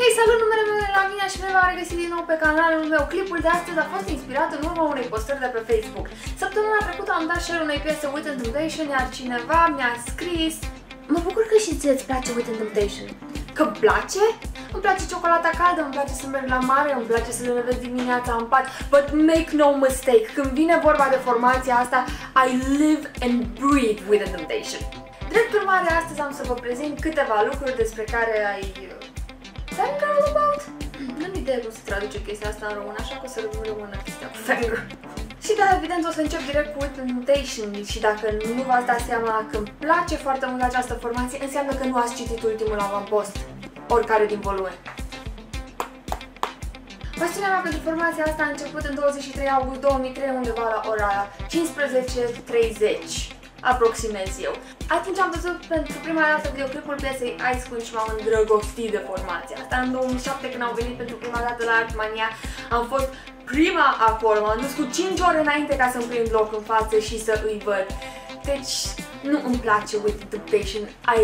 Hei, salut, numele meu e Lamina și v-am regăsit din nou pe canalul meu. Clipul de astăzi a fost inspirat în urma unei postări de pe Facebook. Săptămâna trecută am dat share unei piese With Temptation, iar cineva mi-a scris Mă bucur că și ție îți place With Temptation. Că îmi place? Îmi place ciocolata caldă, îmi place să merg la mare, îmi place să le vezi dimineața în pat, but make no mistake, când vine vorba de formația asta, I live and breathe With Temptation. Drept urmare, astăzi am să vă prezint câteva lucruri despre care ai Fangirl about? Nu-mi idee cum se traduce chestia asta în român, așa că o să rămână chestia cu fangirl. Și da, evident o să încep direct cu Mutation și dacă nu v-ați dat seama că îmi place foarte mult această formație, înseamnă că nu ați citit ultimul avampost, oricare din volume. Pasiunea mea pentru formația asta a început în 23 august 2003, undeva la ora 15.30 aproximez eu. Atunci am văzut pentru prima dată videoclipul piesei Ice Queen și m-am îndrăgostit de formația asta. În 2007 când au venit pentru prima dată la Artmania am fost prima acolo, m-am dus cu 5 ore înainte ca să-mi prind loc în față și să îi văd. Deci nu îmi place with temptation, I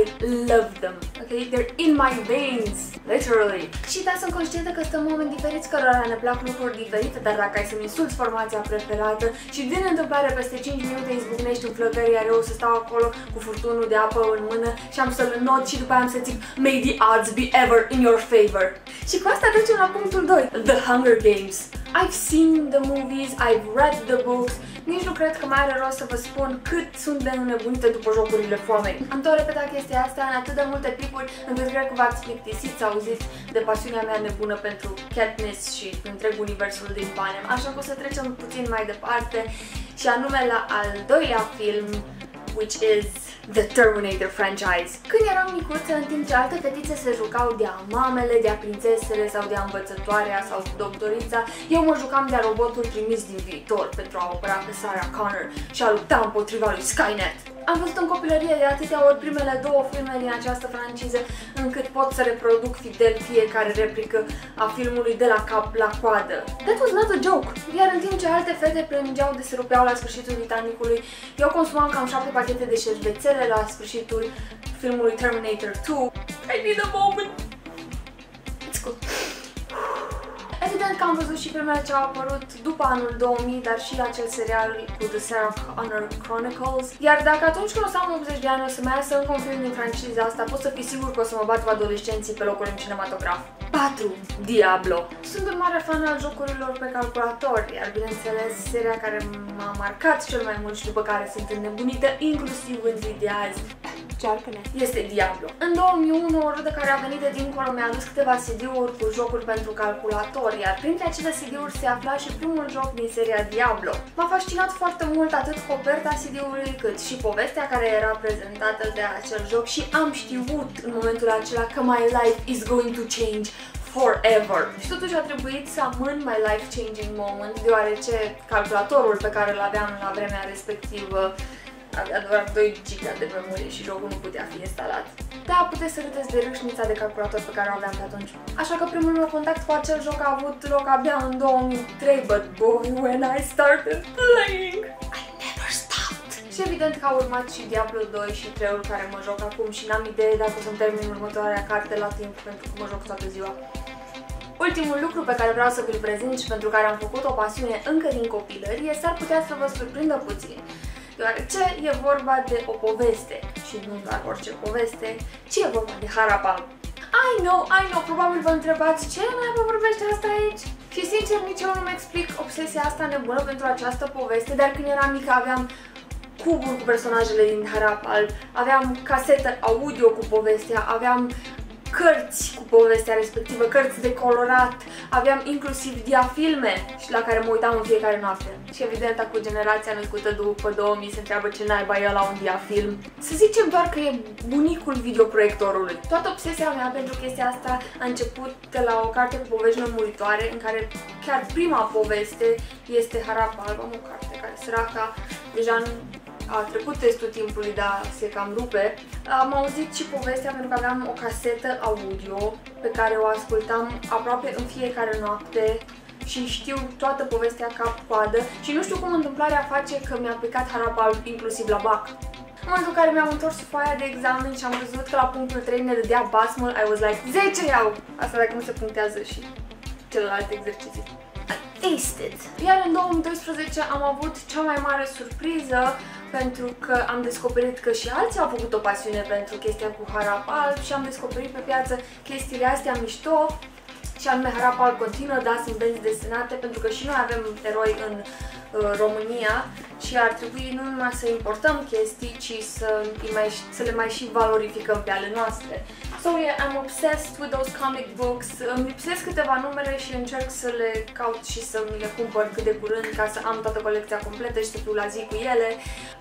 love them, ok? They're in my veins, literally. Și da, sunt conștientă că stăm oameni diferiți cărora ne plac lucruri diferite, dar dacă ai să-mi insulti formația preferată și din întâmplare peste 5 minute izbucnești în flăcări, iar eu o să stau acolo cu furtunul de apă în mână și am să-l not și după aia am să zic May the odds be ever in your favor. Și cu asta trecem la punctul 2, The Hunger Games. I've seen the movies, I've read the books, nici nu cred că mai are rost să vă spun cât sunt de înnebunite după jocurile foamei. Am tot repetat chestia asta în atât de multe tipuri încât cred că v-ați plictisit să auziți de pasiunea mea nebună pentru Katniss și întreg universul din Panem. Așa că o să trecem puțin mai departe și anume la al doilea film which is the Terminator franchise. Când eram micuță, în timp ce alte fetițe se jucau de-a mamele, de-a prințesele sau de-a învățătoarea sau doctorița, eu mă jucam de-a robotul trimis din viitor pentru a opera pe Sarah Connor și a lupta împotriva lui Skynet. Am văzut în copilărie de atâtea ori primele două filme din această franciză încât pot să reproduc fidel fiecare replică a filmului de la cap la coadă. That was not a joke! Iar în timp ce alte fete plângeau de se rupeau la sfârșitul Titanicului, eu consumam cam șapte pachete de șervețele la sfârșitul filmului Terminator 2. I need a moment! Evident că am văzut și filmele ce au apărut după anul 2000, dar și acel serial cu The Sarah Connor Chronicles. Iar dacă atunci când o să am 80 de ani o să mai iasă încă un film din franciza asta, pot să fi sigur că o să mă bat cu adolescenții pe locul în cinematograf. 4. Diablo. Sunt un mare fan al jocurilor pe calculator, iar bineînțeles seria care m-a marcat cel mai mult și după care sunt înnebunită, inclusiv în zi de azi, cearcă-ne, este Diablo. În 2001, o rudă care a venit de dincolo mi-a adus câteva CD-uri cu jocuri pentru calculator, iar printre acele CD-uri se afla și primul joc din seria Diablo. M-a fascinat foarte mult atât coperta CD-ului cât și povestea care era prezentată de acel joc și am știut în momentul acela că my life is going to change forever. Și totuși a trebuit să amân my life-changing moment, deoarece calculatorul pe care îl aveam la vremea respectivă avea doar 2 GB de memorie și jocul nu putea fi instalat. Da, puteți să râdeți de râșnița de calculator pe care o aveam pe atunci. Așa că primul meu contact cu acel joc a avut loc abia în 2003, but boy, when I started playing, I never stopped! Și evident că a urmat și Diablo 2 și 3-ul care mă joc acum și n-am idee dacă o să-mi termin următoarea carte la timp pentru că mă joc toată ziua. Ultimul lucru pe care vreau să vi-l prezint și pentru care am făcut o pasiune încă din copilărie s-ar putea să vă surprindă puțin deoarece e vorba de o poveste și nu doar orice poveste, ci e vorba de Harapal. I know, I know, probabil vă întrebați ce mai vă vorbește asta aici? Și sincer, nici eu nu-mi explic obsesia asta nebună pentru această poveste, dar când eram mică aveam cuburi cu personajele din Harapal, aveam casetă audio cu povestea, aveam cărți cu povestea respectivă, cărți de colorat, aveam inclusiv diafilme și la care mă uitam în fiecare noapte. Și evident, cu generația născută după 2000 se întreabă ce naiba e la un diafilm. Să zicem doar că e bunicul videoproiectorului. Toată obsesia mea pentru chestia asta a început de la o carte cu povești memoritoare, în care chiar prima poveste este Harap Alba, o carte care săraca deja a trecut testul timpului, dar se cam rupe, am auzit și povestea pentru că aveam o casetă audio pe care o ascultam aproape în fiecare noapte și știu toată povestea cap-coadă și nu știu cum întâmplarea face că mi-a picat harapal inclusiv la bac. momentul în care mi-am întors foaia de examen și am văzut că la punctul 3 ne dădea basmul, I was like, 10 iau! Asta dacă nu se punctează și celelalte exerciții. Aced Iar în 2012 am avut cea mai mare surpriză pentru că am descoperit că și alții au făcut o pasiune pentru chestia cu harap alb și am descoperit pe piață chestiile astea mișto și anume harap alb continuă, da, sunt benzi desenate pentru că și noi avem eroi în uh, România și ar trebui nu numai să importăm chestii, ci să, mai, să le mai și valorificăm pe ale noastre. So yeah, I'm obsessed with those comic books. Îmi lipsesc câteva numere și încerc să le caut și să mi le cumpăr cât de curând ca să am toată colecția completă și să fiu la zi cu ele.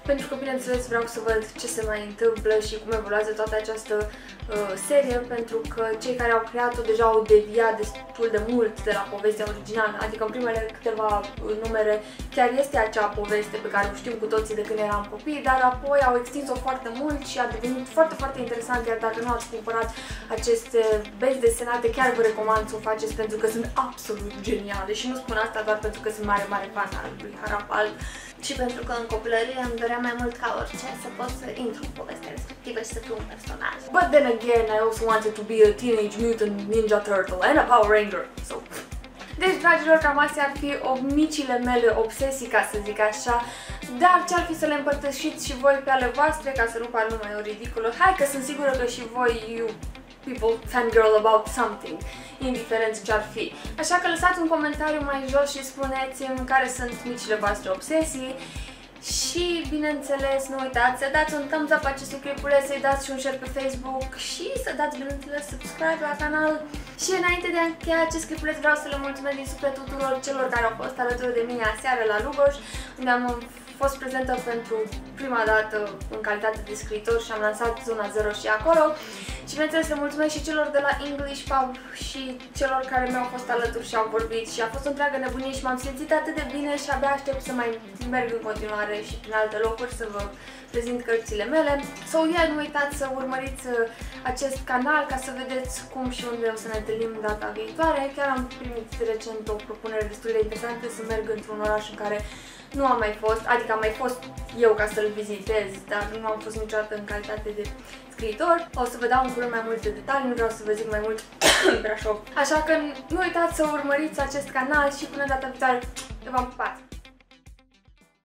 Pentru că, bineînțeles, vreau să văd ce se mai întâmplă și cum evoluează toată această uh, serie, pentru că cei care au creat-o deja au deviat destul de mult de la povestea originală. Adică în primele câteva uh, numere chiar este acea poveste pe care o știm cu toții de când eram copii, dar apoi au extins-o foarte mult și a devenit foarte, foarte interesant, iar dacă nu ați cumpărat aceste benzi desenate, chiar vă recomand să o faceți pentru că sunt absolut geniale. Și nu spun asta doar pentru că sunt mare, mare fan al lui Harap Alb și pentru că în copilărie îmi doream mai mult ca orice să pot să intru în povestea respectivă și să fiu un personaj. But then again, I also wanted to be a teenage mutant ninja turtle and a Power Ranger, so... Deci, dragilor, cam astea ar fi o micile mele obsesii, ca să zic așa, dar ce-ar fi să le împărtășiți și voi pe ale voastre, ca să nu par numai o ridicolă. Hai că sunt sigură că și voi, you people fangirl about something, indiferent ce-ar fi. Așa că lăsați un comentariu mai jos și spuneți-mi care sunt micile voastre obsesii și, bineînțeles, nu uitați să dați un thumbs up acestui clipuleț, să-i dați și un share pe Facebook și să dați, bineînțeles, subscribe la canal. Și înainte de a încheia acest clipuleț vreau să le mulțumesc din suflet tuturor celor care au fost alături de mine aseară la Lugoj, unde am fost prezentă pentru prima dată în calitate de scriitor și am lansat Zona 0 și acolo. Și bineînțeles le mulțumesc și celor de la English Pub și celor care mi-au fost alături și au vorbit și a fost o întreagă nebunie și m-am simțit atât de bine și abia aștept să mai merg în continuare și prin alte locuri să vă prezint cărțile mele. So, yeah, nu uitați să urmăriți uh, acest canal ca să vedeți cum și unde o să ne întâlnim data viitoare. Chiar am primit recent o propunere destul de interesantă să merg într-un oraș în care nu am mai fost, adică am mai fost eu ca să-l vizitez, dar nu am fost niciodată în calitate de scriitor. O să vă dau în curând mai multe detalii, nu vreau să vă zic mai mult Brașov. Așa că nu uitați să urmăriți acest canal și până data viitoare, v-am pupat!